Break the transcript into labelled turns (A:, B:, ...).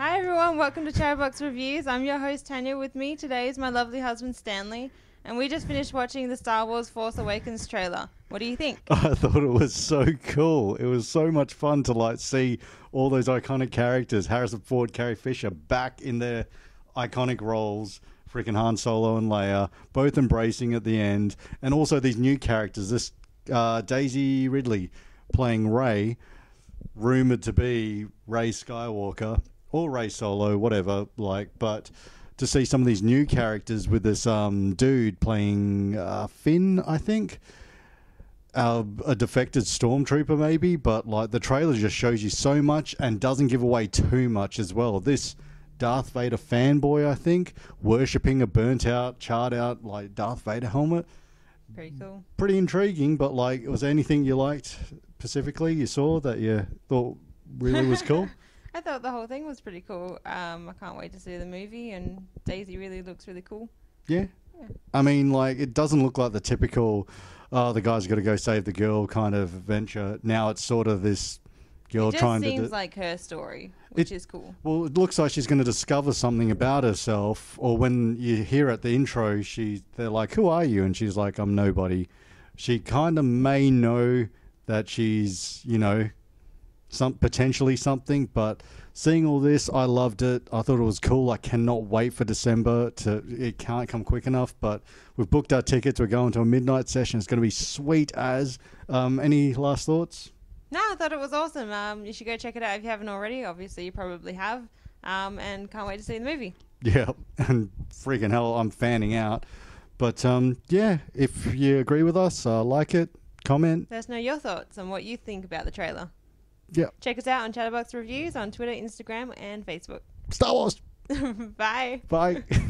A: Hi everyone, welcome to Chattabox Reviews. I'm your host Tania. With me today is my lovely husband Stanley, and we just finished watching the Star Wars Force Awakens trailer. What do you think?
B: I thought it was so cool. It was so much fun to like see all those iconic characters, Harrison Ford, Carrie Fisher, back in their iconic roles. Freaking Han Solo and Leia, both embracing at the end, and also these new characters. This uh, Daisy Ridley playing Rey, rumored to be Rey Skywalker or Rey Solo, whatever. Like, but to see some of these new characters with this um, dude playing uh, Finn, I think uh, a defected stormtrooper maybe but like the trailer just shows you so much and doesn't give away too much as well this darth vader fanboy i think worshipping a burnt out charred out like darth vader helmet
A: Pretty cool.
B: pretty intriguing but like was there anything you liked specifically you saw that you thought really was cool
A: I thought the whole thing was pretty cool. Um, I can't wait to see the movie, and Daisy really looks really cool.
B: yeah i mean like it doesn't look like the typical oh the guy's got to go save the girl kind of adventure now it's sort of this girl
A: it just
B: trying to
A: seems like her story, which
B: It-
A: is cool.
B: Well, it looks like she's going to discover something about herself. Or when you hear at the intro, she they're like, "Who are you?" and she's like, "I'm nobody." She kind of may know that she's, you know, some potentially something. But seeing all this, I loved it. I thought it was cool. I cannot wait for December to. It can't come quick enough. But we've booked our tickets. We're going to a midnight session. It's going to be sweet as. Um, any last thoughts?
A: No, I thought it was awesome. Um, you should go check it out if you haven't already. Obviously, you probably have. Um, and can't wait to see the movie.
B: Yeah, and freaking hell, I'm fanning out. But um, yeah, if you agree with us, uh, like it, comment.
A: Let us know your thoughts on what you think about the trailer.
B: Yeah,
A: Check us out on Chattabox Reviews on Twitter, Instagram, and Facebook.
B: Star Wars.
A: Bye.
B: Bye.